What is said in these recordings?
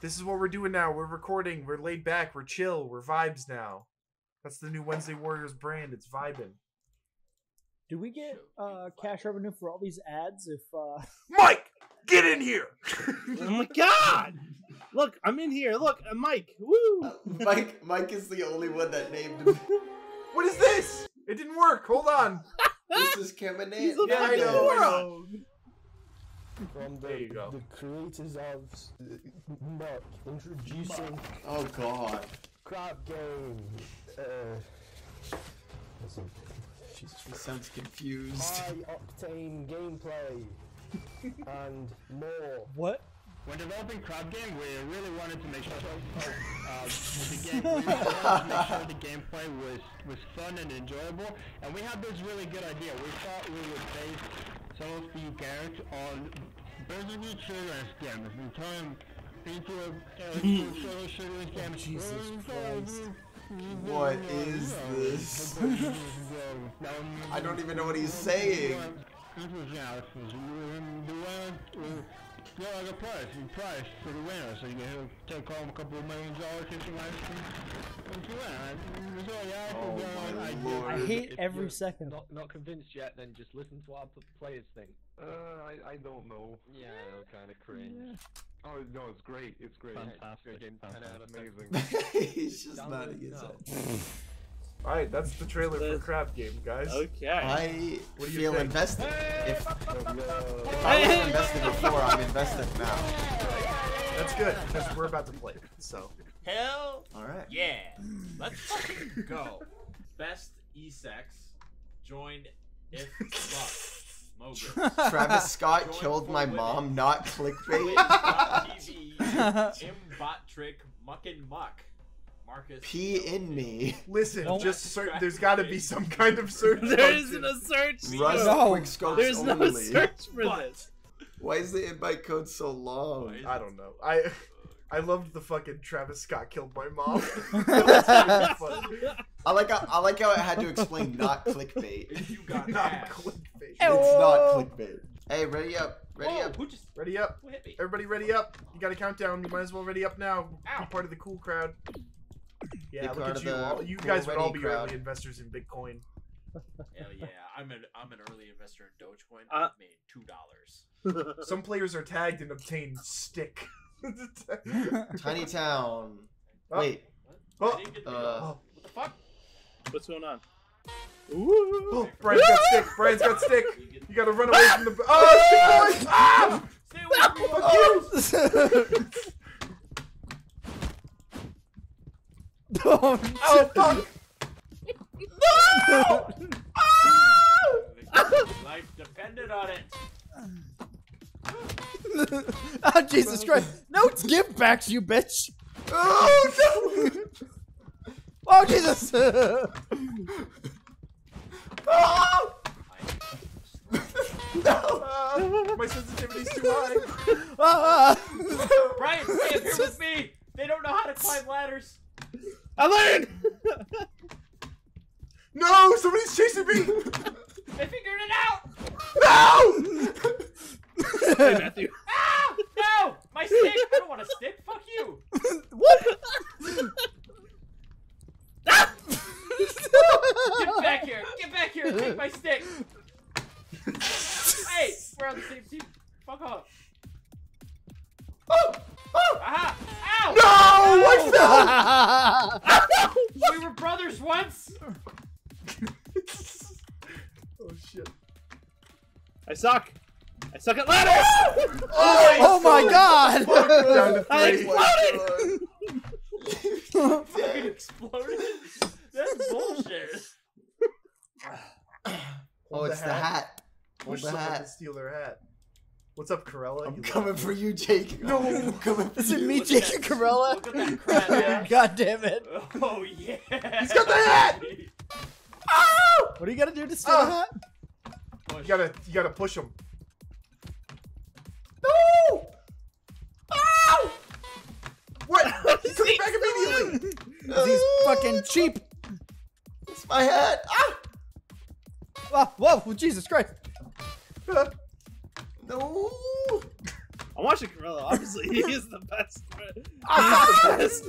This is what we're doing now. We're recording. We're laid back. We're chill. We're vibes now. That's the new Wednesday Warriors brand. It's vibing. Do we get uh, cash revenue for all these ads if uh Mike, get in here. Oh my god! Look, I'm in here. Look, uh, Mike. Woo! Mike Mike is the only one that named him. what is this? It didn't work. Hold on. This is Kevin He's a Yeah, I fucking know, I moron. From the, There you go. the creators of s- Muck, introducing Oh god. Crab Game. Uh, listen, Jesus He sounds confused. high octane gameplay and more. what? When developing Crab Game, we really wanted to make sure uh, the game, we really wanted to make sure the gameplay was, was fun and enjoyable, and we had this really good idea. We thought we would base some of the games on basically children's games. We turn into a uh, children's game. Jesus Christ. What is this? I don't even know what he's saying. This was, yeah, this was, the winner, yeah, like a prize, a prize for the winner, so you can take home a couple of million dollars if you like. If you win, so yeah, Oh my I lord. I hate If every second. Not not convinced yet, then just listen to what our p- players think. Uh, I, I don't know. Yeah, they'll kind of cringe. Oh no, it's great. It's great. Fantastic. Great game. Ten out of ten. Amazing. He's just Download nodding his head. All right, that's the trailer for Crab Game, guys. Okay. I What do you feel think? invested. If, if I wasn't invested before, I'm invested now. That's good because we're about to play. So Hell Alright. yeah. Let's fucking go. Best E-Sex joined if fuck. Mogus. Travis Scott Join killed my women. mom, not clickbait. Twitch.tv. Imbot trick mucking muck. Marcus. Pee in me. listen, Don't- just search. There's got to be some kind of search. There function. isn't a search. Rust No. quick scopes There's no search for But- this. Why is the invite code so long? I don't know. I I loved the fucking Travis Scott killed my mom. That's really funny. I like how I like how it had to explain not clickbait. You got Not ass. clickbait. It's not clickbait. Hey, ready up, ready Whoa, up. who just Ready up. who hit me? Everybody ready up. You got a countdown. You might as well ready up now. Ow. Be part of the cool crowd. Yeah, Be look at you. All, you guys would all be crowd. early investors in Bitcoin. Hell yeah. I'm an I'm an early investor in Dogecoin. Uh, I've made two dollars. Some players are tagged and obtain stick. Tiny town. Oh. Wait. Oh, I didn't get the Uh, what the fuck? What's going on? oh, Brian's got stick. Brian's got stick. You gotta run away from the. Oh, stick boy! Ah! Stay away from me. Oh, Oh, fuck! Life depended on it. oh Jesus Christ! No give backs, you bitch! Oh, no! Oh Jesus! Oh! no! My sensitivity's too high. Ah! Brian, stay up here with me. They don't know how to climb ladders. Elaine! No, somebody's chasing me. They figured it out. No! hey, Matthew. Ah! No! My stick! I don't want a stick. Fuck you! what? Get back here! Get back here! Take my stick! hey! We're on the same team. Fuck off. Oh! Oh! Aha! Ow! No! What's that? We were brothers once! Oh shit! I suck. I suck at ladders. Oh, oh my God! Down I exploded. Fucking exploded? That's bullshit. Oh, it's the hat. Hold Wish the someone hat. could steal their hat. What's up, Corella? I'm You coming for you, Jake. No. I'm coming for Is it you. me, Jake that- and Corella? Look at that crap. God damn it! Oh yeah! He's got the hat! Ah! What do you gotta do to steal Oh. the ah. hat? You gotta, you gotta push him. No! Ow! What? He's coming back immediately. 'Cause he's fucking cheap. It's my hat. Ah! Oh, whoa, Jesus Christ! No! I'm watching Gorilla. Obviously, he is the best. He's Ah! the best.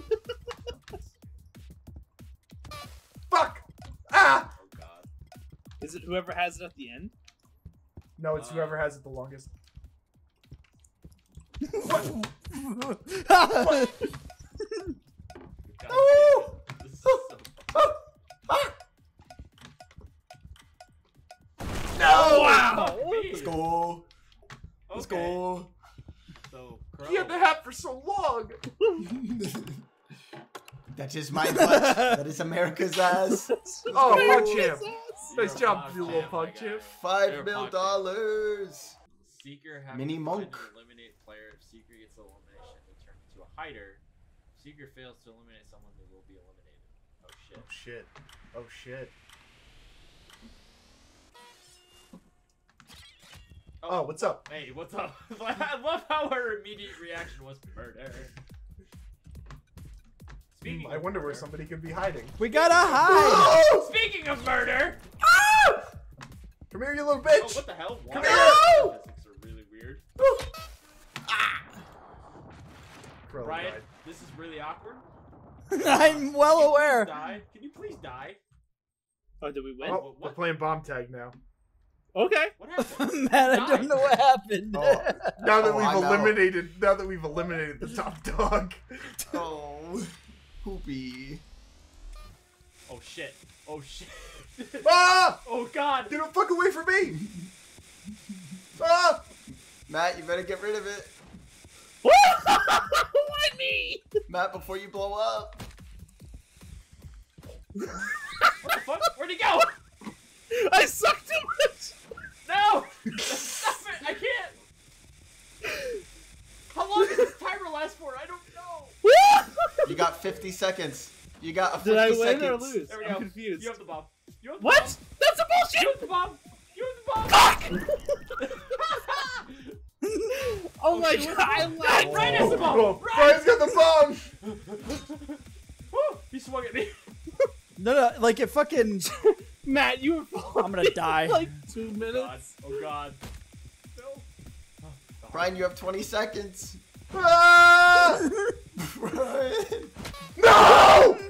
Fuck! Ah! Oh god. Is it whoever has it at the end? No, it's whoever has it the longest. God Oh! damn it. This is so Ah! Ah! No! Oh, wow! Let's go. Let's go. So, He had the hat for so long. that is my butt. that is America's ass. Oh, You're punch him. You're Nice job, you little champ, my pug Five You're mil dollars. Seeker having Mini monk. find and eliminate player. If Seeker gets the elimination, they turn into a hider. If Seeker fails to eliminate someone, they will be eliminated. Oh shit. Oh shit. Oh shit. Oh, oh, what's up? Hey, what's up? I love how her immediate reaction was murder. Speaking I of wonder where somebody could be hiding. we gotta hide. Oh! Speaking of murder! Ah! Come here, you little Oh, bitch! what the hell? Come Water here! Physics are really weird. Crow Brian, died. this is really awkward. I'm well Can aware. please Die? Can you please die? Oh, did we win? Oh, we're playing bomb tag now. Okay. What happened? Man, I don't know what happened. Oh, now that Oh, we've I'm out. eliminated, now that we've eliminated the top dog. Oh, poopy. oh shit. Oh shit. ah! oh god. Get the fuck away from me! Ah! Matt, you better get rid of it. Why me? Matt, before you blow up. What the fuck? Where'd he go? I suck too much. No! Stop it! I can't! How long does this timer last for? I don't know! You got 50 seconds. You got a 50 Did I win seconds. or lose? There we I'm go. confused. You have the bomb. You have the What? bomb. That's a You have the bomb! You have the bomb! Fuck! Oh my god! I wrong. lied. Right as the bomb! Oh, Right! Brian's got the bomb! Woo! He swung at me. No, no, like it fucking. Matt, you were. I'm gonna die. like two minutes. Oh god. No. Oh, Brian, you have 20 seconds. Ah! Brian. No!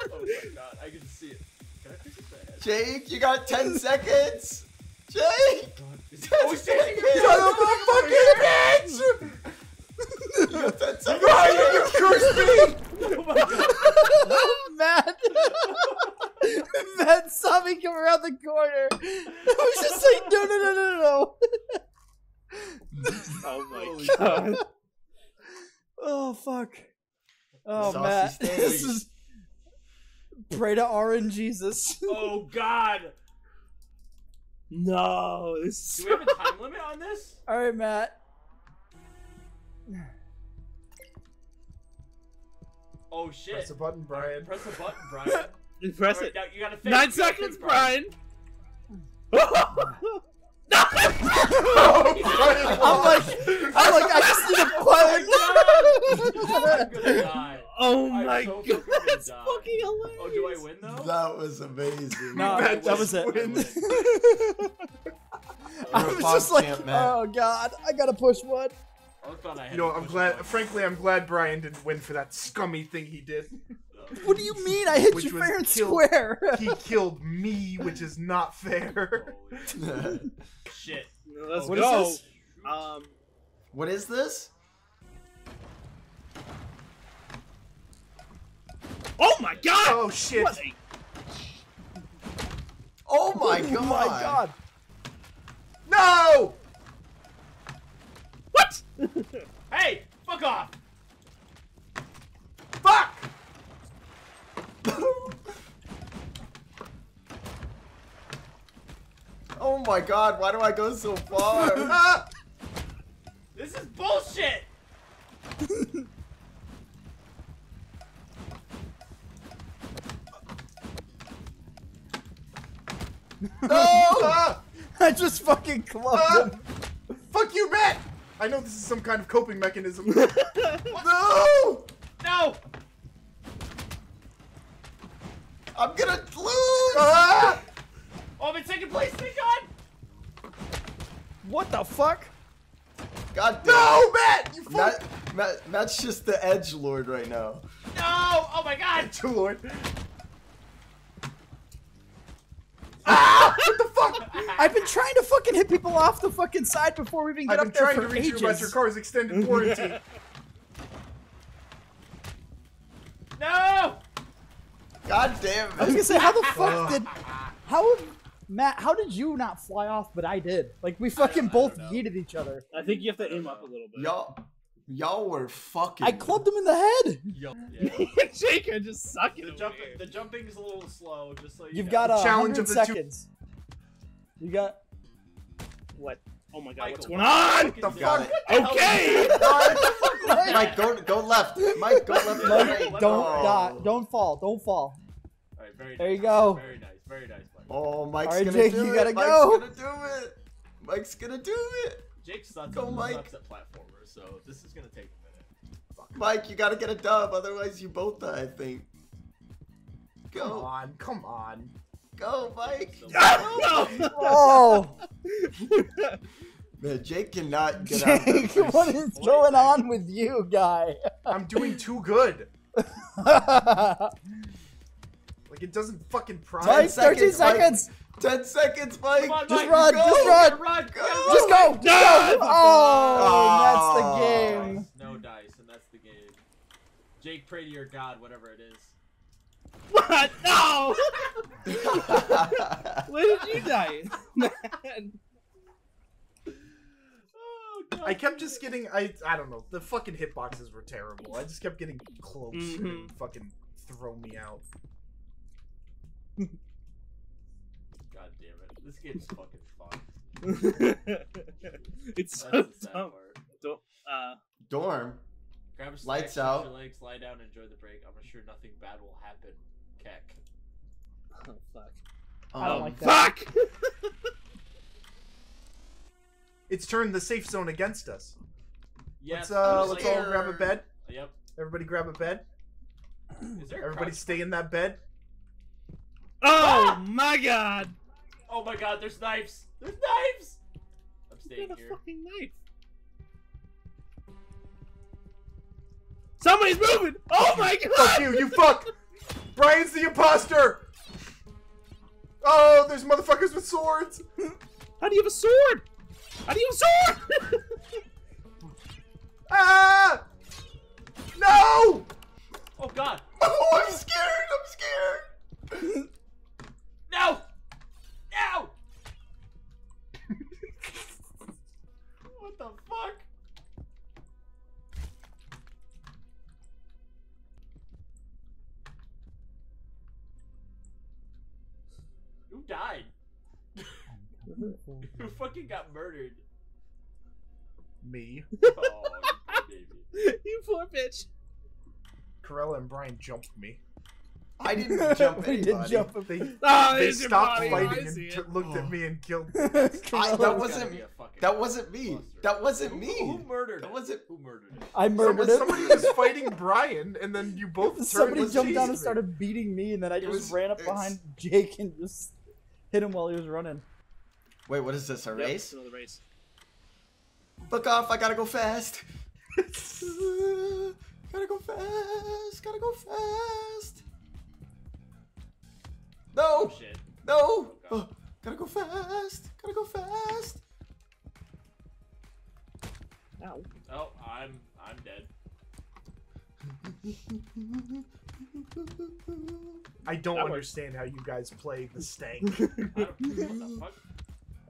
Oh my god. I can see it. Can I fix head? Jake, you got 10 seconds. Jake! Oh, he's chasing me! Son of a fucking bitch! You got 10 seconds. Brian, you cursed me! Oh my god. Matt. Matt saw me come around the corner. I was just like, no, no, no, no, no. Oh my Holy god. Oh fuck. Oh Saucy Matt, steak. this is pray to RN Jesus. Oh god. No, this Do we have a time limit on this? All right, Matt. Oh shit. Press a button, Brian. Press a button, Brian. press Alright, it. now you gotta fix Nine you seconds, fix Brian. Oh, Brian I'm like, I'm like, I just need a I'm quiet. gonna die. Oh I'm my so god, fucking that's die. fucking hilarious. Oh, do I win though? That was amazing. No, Matt that was just it. I was just like, champ, Matt. oh god, I gotta push one. I thought I had You know, I'm glad. one. Frankly, I'm glad Brian didn't win for that scummy thing he did. What do you mean? I hit Which you fair and kill- square. He killed me, which is not fair. Holy shit. Let's What is go. this? Um, what is this? Oh my god! Oh shit! What a- Oh my god. Oh my god. No! What? Hey, fuck off! Fuck! Oh my god, why do I go so far? Ah! This is bullshit! No! Ah! I just fucking clubbed Ah! him. Fuck you, Matt! I know this is some kind of coping mechanism. no! No! I'm gonna lose! Ah! Oh, I'm in second place, thank God! What the fuck? God damn. No, Matt! You fuck! Matt, Matt, Matt's just the edge lord right now. No! Oh my god! Two Lord. ah! What the fuck? I've been trying to fucking hit people off the fucking side before we even get I've been up there trying for to reach ages. you about your car's extended warranty. No! God damn it. I was gonna say, how the fuck Ugh. did, how, Matt? How did you not fly off, but I did? Like we fucking both don't yeeted each other. I think you have to aim up a little bit. Y'all, y'all were fucking. I clubbed him in the head. Yeah. Jake, I just suck it. The, jump, the jumping is a little slow, just so you You've know. got a Challenge hundred of two- seconds. You got. What? Oh my god, what's going on? The fuck? Okay! Mike, go, go left. Mike, go left. Mike, don't Oh. die. Don't fall. Don't fall. Alright, very There nice. you go. Very nice, very nice, Mike. Oh, Mike's Alright, gonna Jake, do you it. gotta Mike's go. gonna do it. Mike's gonna do it. Jake sucks, Go, Mike. sucks at platformers, so this is gonna take a minute. Mike, you gotta get a dub, otherwise you both die. I think. Come Go, on, come on. Go, Mike. So- no! Oh, Man, Jake cannot get out. Jake, what is going on with you, guy? I'm doing too good. Like it doesn't fucking prime. Ten 13 seconds, Mike. Ten seconds, Mike. Come on, Just Mike, run, go! just run. gotta run! you Go. Just go. Just go. Oh, Oh. that's the oh. game. No dice, and that's the game. Jake, pray to your god, whatever it is. What? No! Where did you die? Man. Oh, God. I kept just getting I I don't know. The fucking hitboxes were terrible. I just kept getting close and Mhm. would fucking throw me out. God damn it. This game's fucking fun. it's so That's the sad dumb. part. Don't, uh, Dorm. Grab a snack, Lights stretch out. your legs, lie down, enjoy the break. I'm sure nothing bad will happen. Keck. oh, fuck. Um, I don't like that. Fuck! It's turned the safe zone against us. Yes. let's uh let's all grab a bed. Yep. Everybody grab a bed. Is there a Everybody crouch- stay in that bed. Oh my god! Oh my god, there's knives! There's knives! I'm You staying got a here. fucking knife. Somebody's moving! Oh my god! Fuck you, you fuck! Brian's the imposter! Oh, there's motherfuckers with swords! How do you have a sword? How do you have a sword? Ah! No! Oh god! Oh, I'm scared. I'm scared. No! No! what the fuck? Died? Who fucking got murdered? Me. Oh, you poor baby. you poor bitch. Corella and Brian jumped me. I didn't jump we anybody. did jump. They, Oh, they stopped body. fighting I and t- it. looked Oh. at me and killed me. I, that wasn't. be a fucking That wasn't me. cluster. That wasn't me. Who, murdered That it? wasn't- Who murdered it? I murdered Somebody, him. somebody was fighting Brian, and then you both turned Somebody jumped down and started beating me, and then I just was- ran up behind Jake and just hit him while he was running. Wait, what is this? A Yep, race? it's another race. Fuck off! I gotta go fast. gotta go fast. Gotta go fast. No! Oh shit. No! Oh, God. Oh, gotta go fast. Gotta go fast. Ow. Oh, I'm I'm dead. I don't That works. understand how you guys play the stank. What the fuck?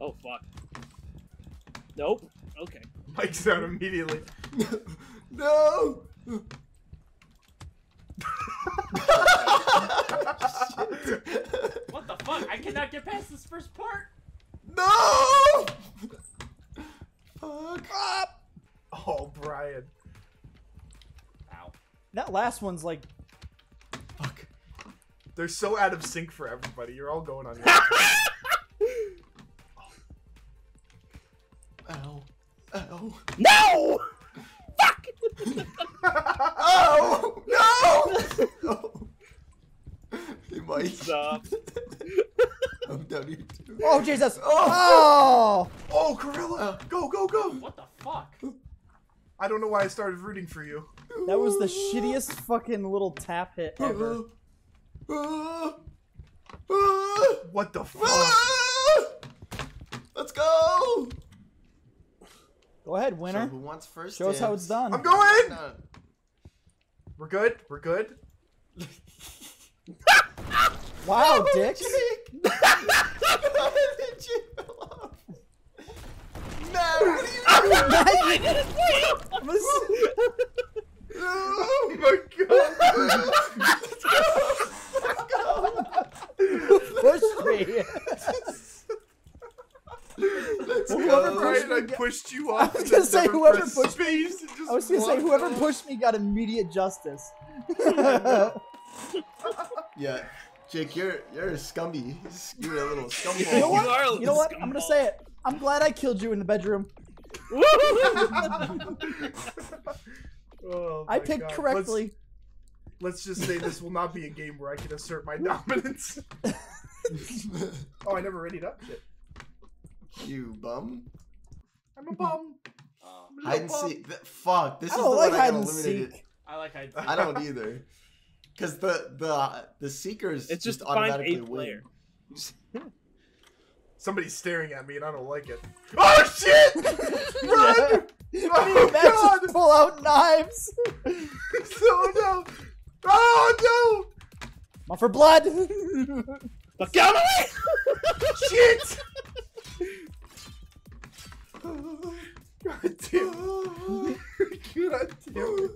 Oh fuck. Nope. Okay. Mike's out immediately. no! What the fuck? I cannot get past this first part. no! Fuck. Oh, Brian. Ow. That last one's like Fuck. They're so out of sync for everybody. You're all going on your Ow. Ow. No! Fuck! Oh! No! no! Hey, Mike. Stop. I'm down here too. Oh Jesus! Oh! Oh! Oh, Corella! Go, go, go! What the fuck? I don't know why I started rooting for you. That was the shittiest fucking little tap hit uh-huh. ever. What the fuck? Let's go. Go ahead, So winner. who wants first? Show us how it's done. I'm going. No. We're good. We're good. Wow, dicks. Matt, what are you doing? I did it. I'm gonna s- Oh my god. push me. Let's Whoever go. pushed Right, I me- pushed you off. was and gonna then say, never whoever pressed pushed- space and just I was gonna say walked whoever pushed me got immediate justice. Yeah, Jake, you're you're a scummy. You're a little scumbag. You know what? You You know what? I'm gonna say it. I'm glad I killed you in the bedroom. Oh I picked God. correctly. Let's, let's just say this will not be a game where I can assert my dominance. oh, I never readied up shit. you bum. I'm a bum. I'm Hide and seek. Th- fuck. This I is don't the like one I hide got and eliminated. seek. I like hide. I don't either. Cause the the the seekers It's just just automatically a win. Somebody's staring at me and I don't like it. Oh shit! Run! Oh Max god! pull out knives. Oh no! Oh Not for blood. Fuck out of the way! Shit! God damn it. God damn it.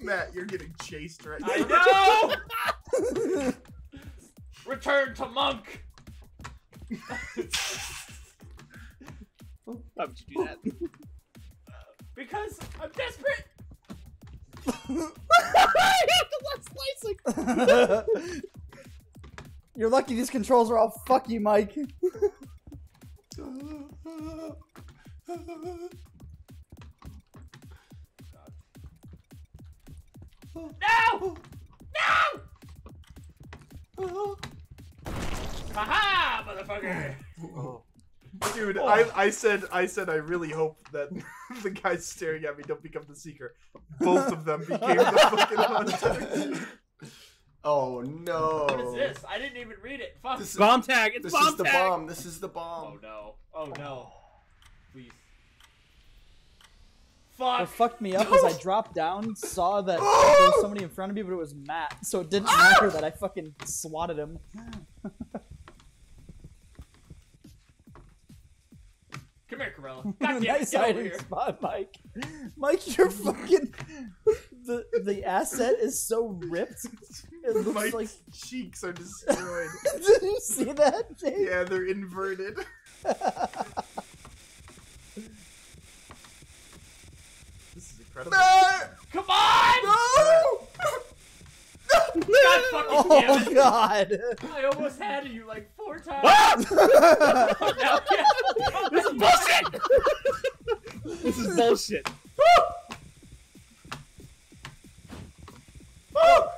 Matt, you're getting chased right now. I know. Return to monk. Why would you do that? Because I'm desperate. You're lucky these controls are all fuck you, Mike. No! No! Haha, motherfucker! Dude, oh. I, I said I said I really hope that the guys staring at me don't become the seeker. Both of them became the fucking hunter. Oh no. What is this? I didn't even read it. Fuck. This is, Bomb tag! It's this bomb is the bomb. This is the bomb. Oh no. Oh no. Oh. Please. Fuck. What fucked me up is I dropped down, saw that there was somebody in front of me, but it was Matt, so it didn't ah! matter that I fucking swatted him. Come here, Corella. God damn it, nice get over hiding here. spot, Mike. Mike, you're fucking the the asset is so ripped. It looks My like. cheeks are destroyed. Did you see that, Jake? Yeah, they're inverted. This is incredible. Come on! No! God fucking damn Oh it. God! I almost had you like four times. Ah! Oh, no, yeah. This is bullshit! this is bullshit. Oh,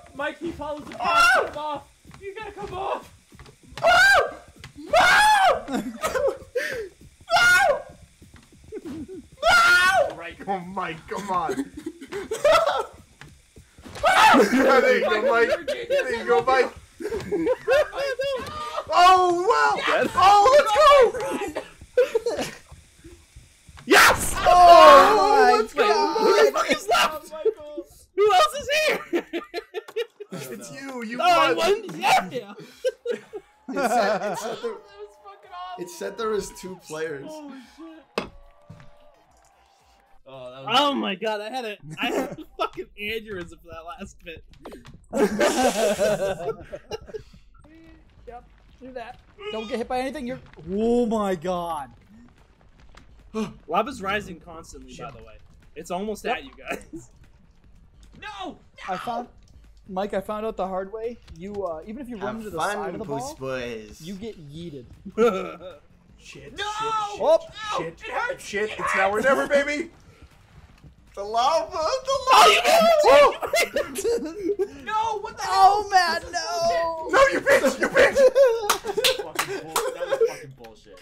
Mike, he follows the path. Come off. You gotta come off. Right. Oh Mike, come on. there you go, Mike. There you go, Mike. Oh wow! Oh, let's go! Yes! Oh, let's my go! God! Who the fuck is left? Michael. Who else is here? It's you. You Oh, I won. won? Yeah! It said, it, said there, was it said there was two players. Holy shit. Oh, that was. Oh my god, I had a I had a fucking aneurysm for that last bit. yep, do that. Don't get hit by anything. You're. Oh my God! Lava's rising constantly, by the way. It's almost at you guys. No! I found, Mike. I found out the hard way. You uh, even if you run Have to the fun, side of the ball, Boys. you get yeeted. Shit, No! shit, Oh, shit, It hurts! shit. It's now or never, baby. the lava, the oh, lava. No! What the hell? oh man, no! No, you bitch! You bitch! That was fucking bullshit.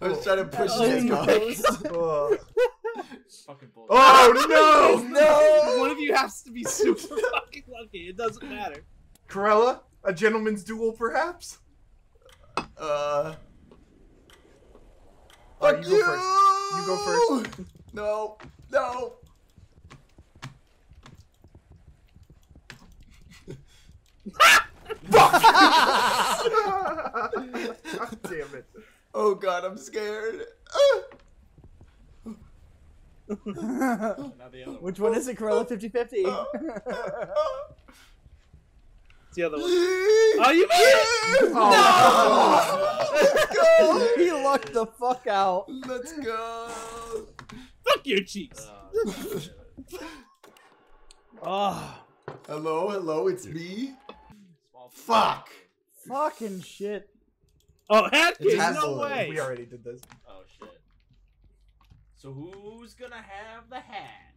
I was trying to push Oh, Jake off. Oh, Fucking bullshit. oh no! No! One of you has to be super fucking lucky. It doesn't matter. Corella, a gentleman's duel, perhaps? Uh. Alright, Fuck you go first. You go first. No. No. God damn it. Oh god, I'm scared. Now Which one is it, Corolla 50 50. It's the other one. Oh, you made it! Oh, he lucked the fuck out. Let's go. Fuck your cheeks. Oh, Hello, hello, it's me. Fuck. fucking shit. Oh, hat It's case, no way. we already did this. Shit. So who's gonna have the hat?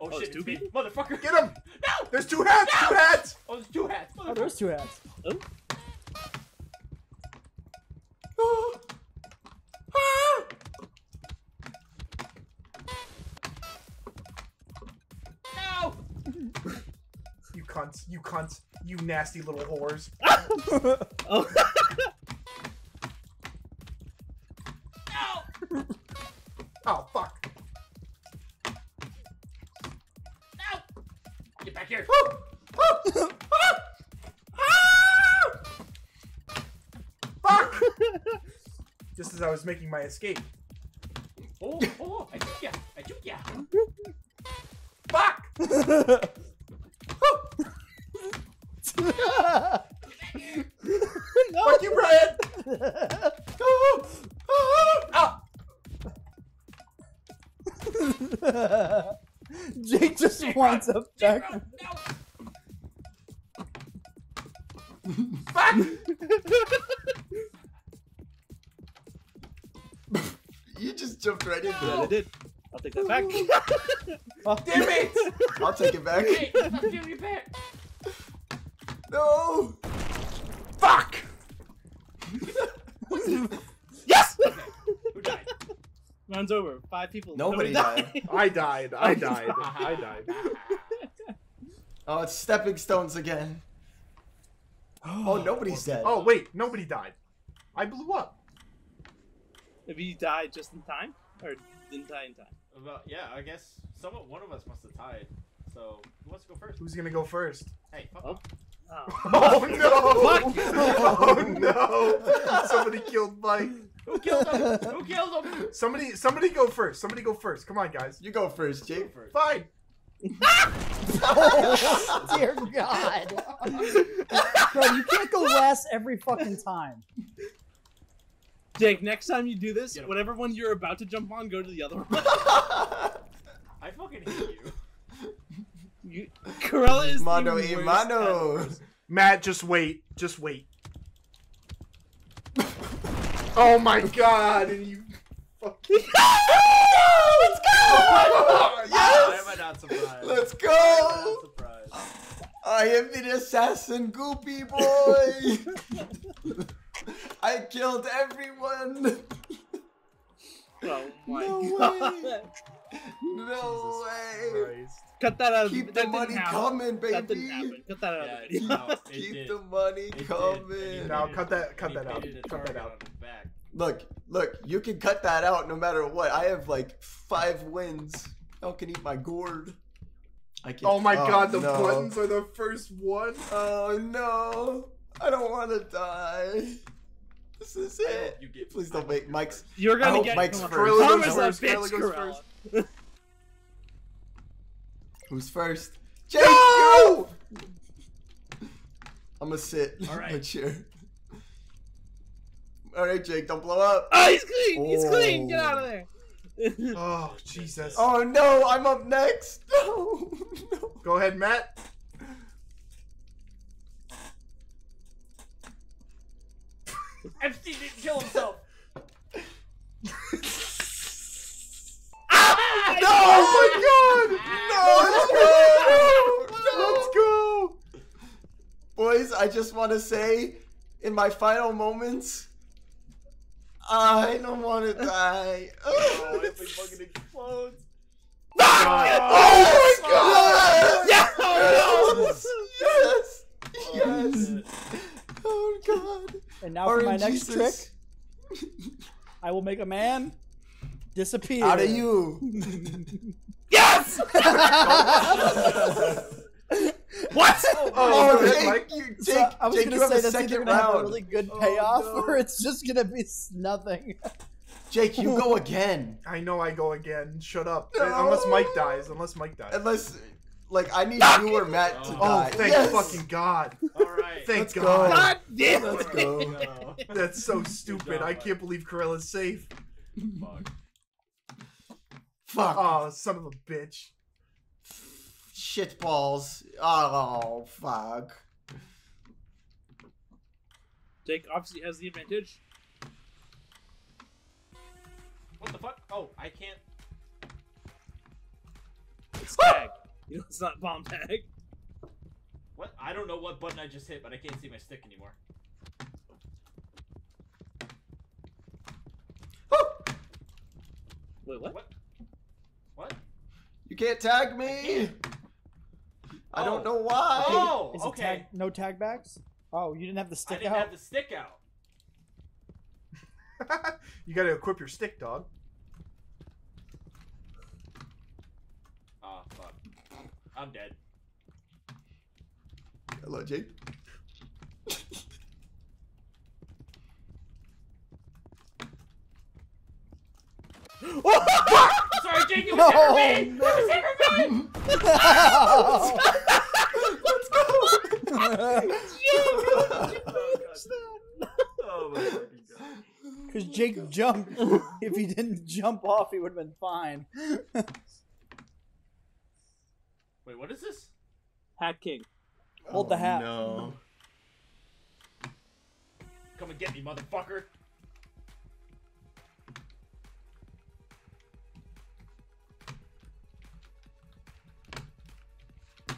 Oh, Oh, shit, it's it's two me. people? Motherfucker! Get him! No! There's two hats! Two hats! Oh, there's two hats! Oh, there's two hats. Oh! Ah! No! You cunts. You cunts. You nasty little whores. Oh. Making my escape. Oh, oh, I took ya! I took ya! Fuck! no. Fuck you, Brian! oh, oh, Ah! Jake just Jake winds up back. Fuck! You just jumped right into Yeah, I did. I'll take that back. Oh. Damn it! I'll take it back. Hey, stop back! No. Fuck! yes! Okay. Who died? Round's over. Five people. Nobody died. I died. I died. I died. Oh, it's stepping stones again. Oh, nobody's dead. Oh, wait. Nobody died. I blew up. If you died just in time, or didn't die in time. Well, yeah, I guess someone, one of us must have died. So, who wants to go first? Who's gonna go first? Hey, fuck Oh. off. Oh. Oh no! oh no! Somebody killed Mike. Who killed him? Who killed him? Somebody, somebody go first. Somebody go first. Come on, guys. You go first, Jake. First. Fine. Oh, dear God. Bro, you can't go last every fucking time. Jake, next time you do this, whatever one you're about to jump on, go to the other one. I fucking hate you. You, Corella is Mano the worst mano. at- Matt, just wait. Just wait. oh my God! And you fucking. Let's go! Why Yes! am I not surprised? Let's Why am I not go! surprised? I am the assassin Goopy boy! I killed everyone! Oh my No god. way. No way! Christ. Cut that out Keep that the money happen. coming, That didn't baby! happen. Cut that out Yeah, of the video. no, Keep did. the money It coming! he Now cut that- cut that out. Cut that out. on his back. Look, look, you can cut that out no matter what. I have like five wins. Y'all can eat my gourd. I can't. Oh my oh, God! The no. buttons are the first one. Oh no! I don't want to die. This is I it. you get- Please don't hope make Mike's. first. You're gonna hope get Mike's come on. first. Gorilla goes first, bitch, goes Corella. Who's first? Jake, go! I'm gonna sit. All right. My chair. All right, Jake, don't blow up. Oh, he's clean. He's oh. clean. Get Oh. out of there. Oh Jesus! Oh no, I'm up next. No, no. Go ahead, Matt. Epstein didn't kill himself. Ah! No, Oh my ah! God! No, ah! let's go. Let's go. Boys, I just want to say in my final moments. I don't want to die. Oh, if we fucking explodes. Oh my god! Yes! Yes! Oh, Yes! shit. Oh god! And now for my RNG next trick. I will make a man disappear. Out of you! Yes! what? Oh, Oh, Jake, Mike. you, So I was Jake, gonna have say a that's either second gonna have a round. really good Oh, payoff, no. or it's just gonna be nothing. Jake, you go again. I know I go again. Shut up. No. Unless Mike dies. Unless Mike dies. Unless, like, I need you or Matt to Oh, Oh, die. thank yes! fucking God. All right. Thank Let's go. God. God damn Let's go. Go. That's so stupid. job, I can't believe Corella's safe. Fuck. Fuck. Oh, son of a bitch. Shit balls. Oh, fuck. Jake obviously has the advantage. What the fuck? Oh, I can't. You know, it's not bomb tag. What? I don't know what button I just hit, but I can't see my stick anymore. Wait, what? What? What? You can't tag me. I don't Oh. know why. Oh, Is it okay. tag, no tag backs? Oh, you didn't have the stick out. I didn't out. have the stick out. you gotta equip your stick, dog. Oh, fuck. I'm dead. Hello, Jake. Sorry, Jake, it was No, hit for me! It was hit for me! Let's go. Oh my fucking god. Because Jake jumped. if he didn't jump off, he would have been fine. Wait, what is this? Hat King. Hold the Oh, hat. No. Come and get me, motherfucker.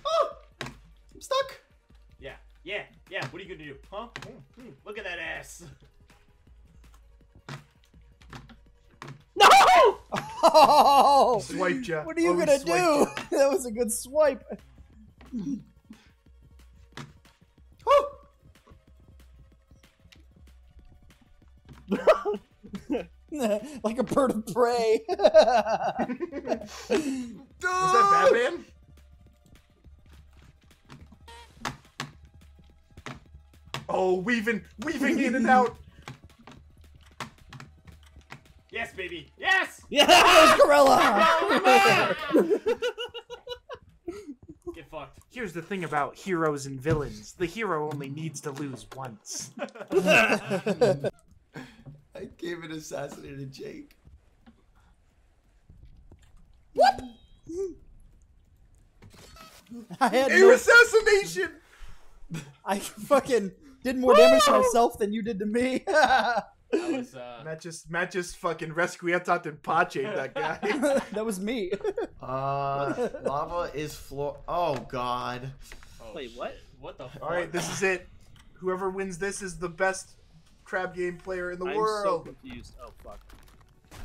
Oh, I'm stuck. Yeah, yeah, yeah. What are you gonna do? Huh? Hmm, Look at that ass. Oh! Swipe, Jeff. What are you oh, Always gonna do? that was a good swipe. Oh, like a bird of prey. Was that Batman? Oh, weaving, weaving in and out. Yes, baby. Yes. Yeah! Gorilla! Get fucked. Here's the thing about heroes and villains: the hero only needs to lose once. I gave it assassinated Jake. I had Air no, assassination. I fucking did more damage to myself than you did to me. That was uh. Matt just, Matt just fucking rescued and pache that guy. that was me. Uh, lava is floor. Oh God. Oh, Wait, what? shit. What the? Fuck? All right, this is it. Whoever wins this is the best crab game player in the I'm so world. confused. Oh fuck. So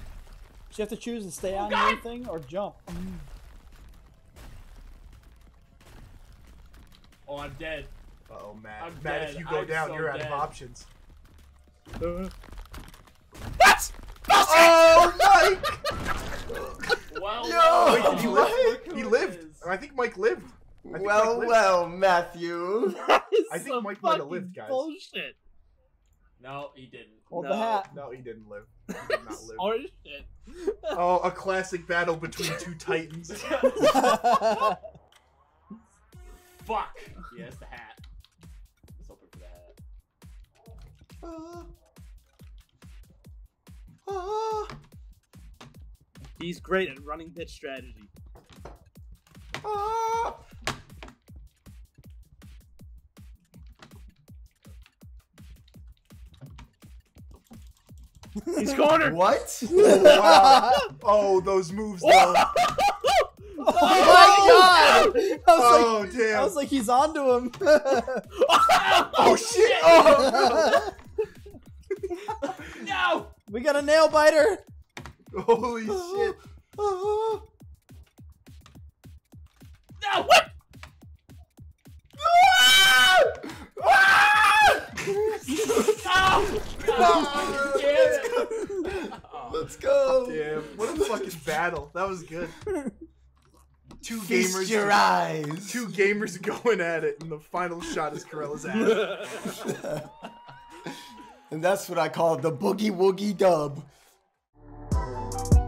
you have to choose to stay on God! anything or jump. Oh, I'm dead. Oh, Matt. I'm Matt, dead. if you go I'm down, so you're out dead. of options. What? Oh, Mike! Well, Yo! Wait, did he look live? He lived. is. I think Mike lived. think Well, Mike lived. well, Matthew. That is I think some Mike might have fucking lived, guys. Bullshit. No, he didn't. Hold the hat. No, he didn't live. He did not live. Or shit. Oh, a classic battle between two titans. Fuck. Yeah, it's the hat. Let's hoping for the hat. Ah. Ah. He's great at running pitch strategy. Ah. He's cornered. What? wow. Oh, those moves though. Oh my god! I was Oh like, damn! I was like, he's onto him. oh shit! Oh No! we got a nail biter. Holy uh-huh. shit! Oh, No! What? Oh! God damn it. Let's go. Damn! What a fucking battle! That was good. Two Feast gamers. your eyes. Two gamers going at it, and the final shot is Corella's ass. and that's what I call the boogie woogie dub. Bye.